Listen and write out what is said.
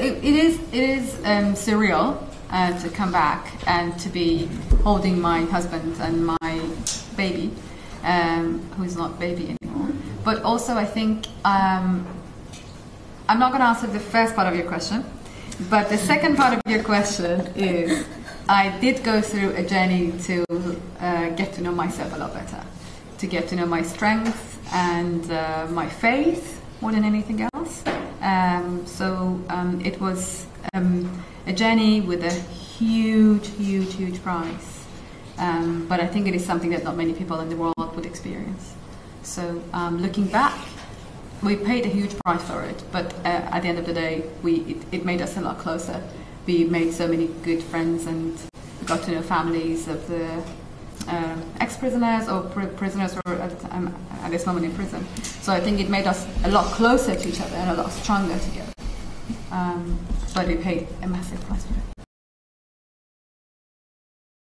It, it is it is um, surreal uh, to come back and to be holding my husband and my baby, um, who's not baby anymore. But also, I think um, I'm not going to answer the first part of your question, but the second part of your question is I did go through a journey to uh, get to know myself a lot better, to get to know my strengths and uh, my faith more than anything else. Um, so um, it was um, a journey with a huge, huge, huge price. Um, but I think it is something that not many people in the world would experience. So um, looking back, we paid a huge price for it, but uh, at the end of the day, we it, it, made us a lot closer. We made so many good friends and got to know families of the ex-prisoners or pr- prisoners who are at, um, at, this moment in prison. So I think it made us a lot closer to each other and a lot stronger together. Um, but we paid a massive price for it.